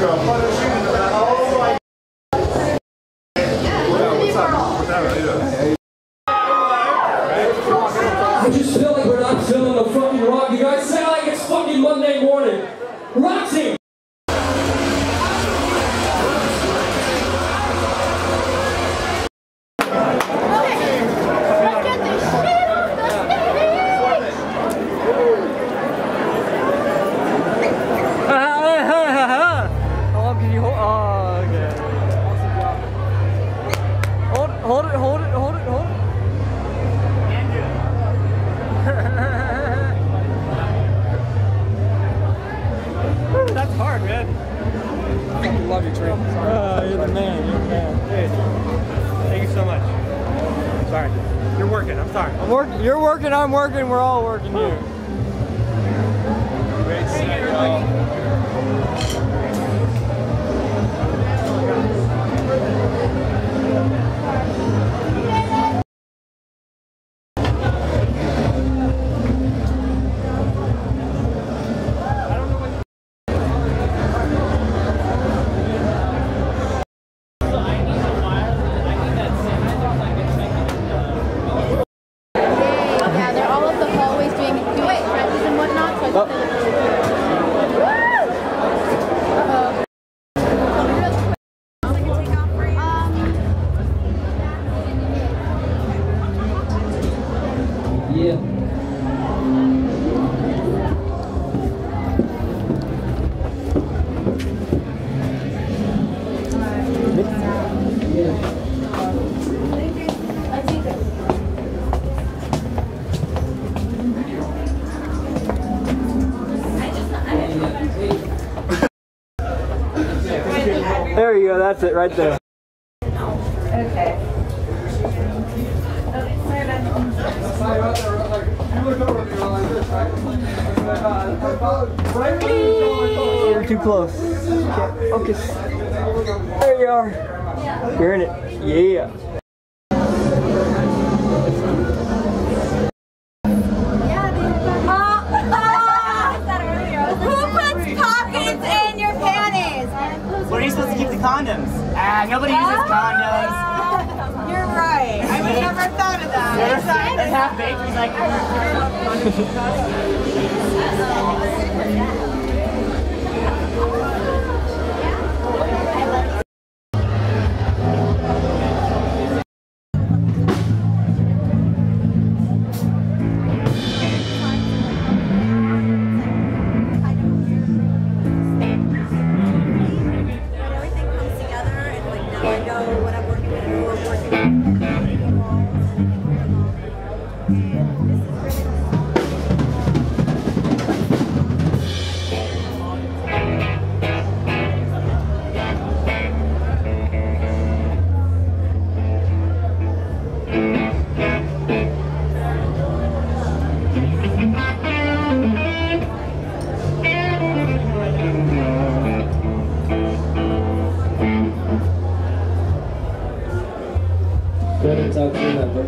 I just feel like we're not feeling the fucking rock. You guys sound like it's fucking Monday morning. Roxy! That's hard, man. I fucking love you, Trey. Oh, you're the man. You're the man. Dude, thank you so much. Sorry. You're working. I'm sorry. I'm working. You're working. I'm working. We're all working here. Great set, all up the hallways doing doing stretches and whatnot. So I oh. think they're Yeah. There you go. That's it right there. You're too close. Can't focus. There you are. You're in it. Yeah. Condoms? Ah, nobody uses condoms. You're right. I would never thought of that. It's half baked. He's like,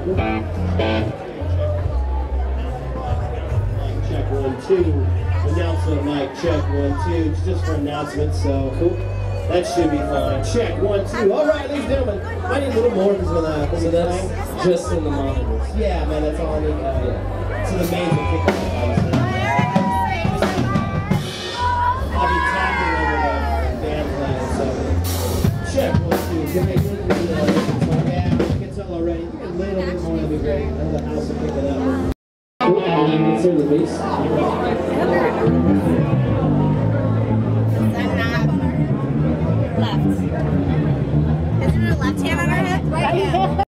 Check one, two. Announcement mic, check one, two. It's just for announcements, so cool. That should be fine. Check one, two. All right, ladies and gentlemen. I need a little more because of the. So that's just in the monitors. Yeah, man, that's all I need. Uh, yeah. So the main Left. Isn't it a left hand on our head? Right hand.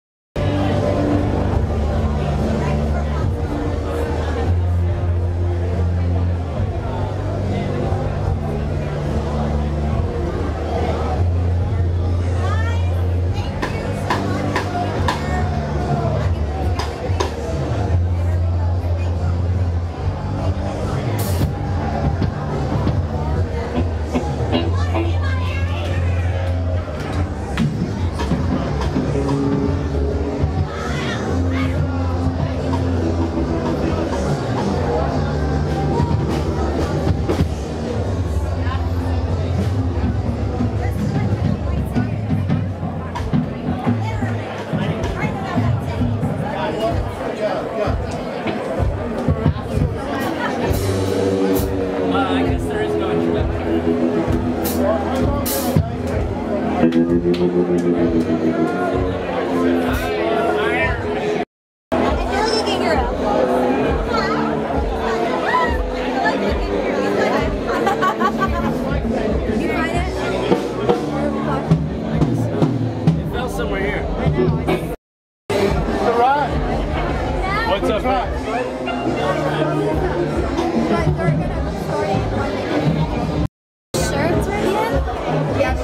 Yes,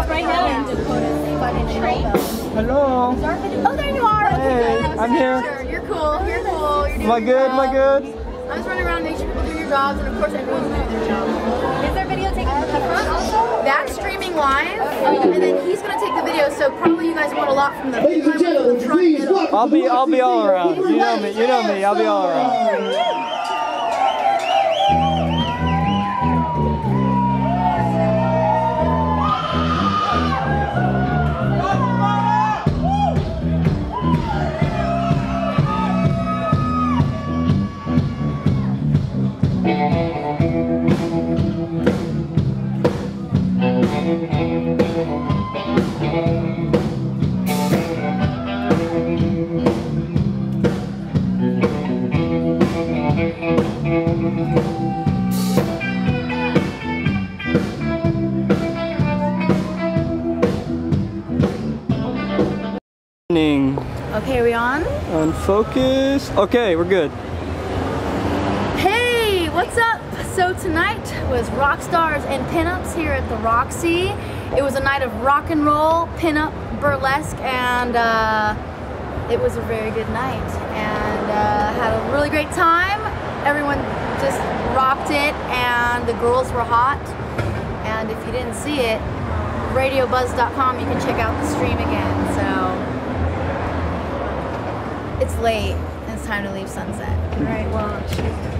it's right now Hello. Oh, there you are. Hey, Okay. I'm here. Sure, You're cool. You're cool. You're doing Am I your good? Am I good? I'm just running around, making sure people do your jobs, and of course everyone's doing their job. Is there video taken from the front also? That's streaming live, and then he's gonna take the video. So probably you guys want a lot from the Ladies and gentlemen, please welcome I'll be I'll be all around. You know me. You know me. I'll be all around. Okay, are we on? Unfocus. Okay, we're good. Hey, what's up? So tonight was rock stars and pinups here at the Roxy. It was a night of rock and roll, pinup, burlesque, and uh, it was a very good night. And uh, had a really great time. Everyone just rocked it, and the girls were hot. And if you didn't see it, radiobuzz.com, you can check out the stream again. So it's late. and It's time to leave Sunset. All right, well.